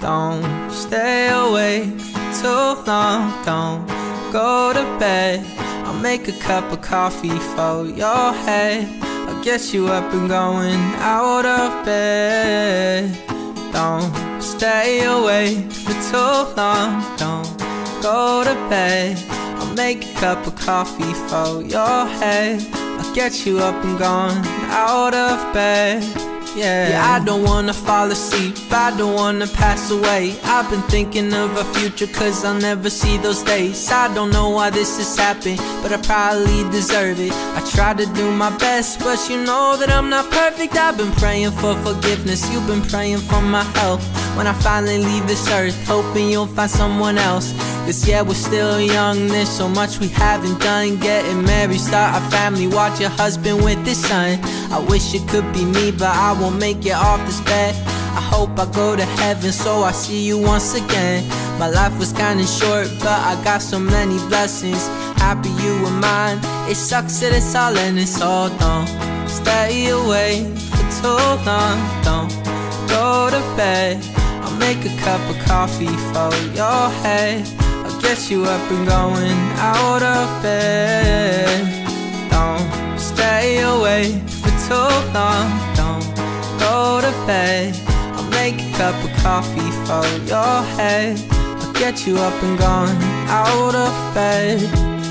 Don't stay awake too long. Don't go to bed. I'll make a cup of coffee for your head. I'll get you up and going out of bed. Don't stay awake for too long. Don't go to bed. I'll make a cup of coffee for your head. I'll get you up and going out of bed. Yeah. yeah, I don't wanna fall asleep, I don't wanna pass away. I've been thinking of a future, cause I'll never see those days. I don't know why this has happened, but I probably deserve it. I try to do my best, but you know that I'm not perfect. I've been praying for forgiveness, you've been praying for my health. When I finally leave this earth, hoping you'll find someone else. Cause yeah, we're still young, there's so much we haven't done. Getting married, start a family, watch your husband with his son. I wish it could be me, but I won't make it off this bed I hope I go to heaven so I see you once again. My life was kinda short, but I got so many blessings. Happy you were mine, it sucks that it's all and it's all don't Stay away for too long, don't go to bed. I'll make a cup of coffee for your head get you up and going out of bed. Don't stay awake for too long. Don't go to bed. I'll make a cup of coffee for your head. I'll get you up and going out of bed.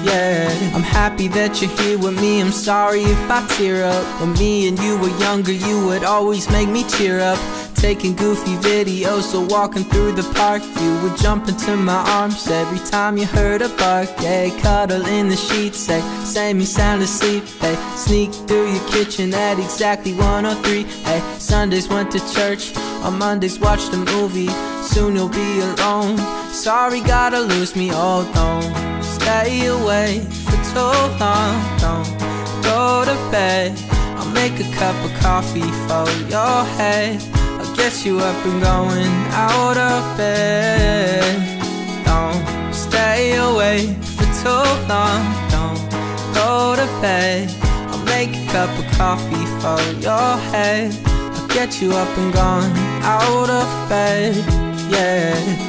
Yeah. I'm happy that you're here with me. I'm sorry if I tear up. When me and you were younger You would always make me cheer up Taking goofy videos, so walking through the park You would jump into my arms every time you heard a bark. Yeah, cuddle in the sheets, say, say me sound asleep Hey, sneak through your kitchen at exactly 103 Hey, Sundays went to church, on Mondays watched a movie. Soon you'll be alone, sorry gotta lose me Oh, don't stay away for too long Don't go to bed. I'll make a cup of coffee for your head get you up and going out of bed. Don't stay awake for too long. Don't go to bed. I'll make a cup of coffee for your head. I'll get you up and going out of bed. Yeah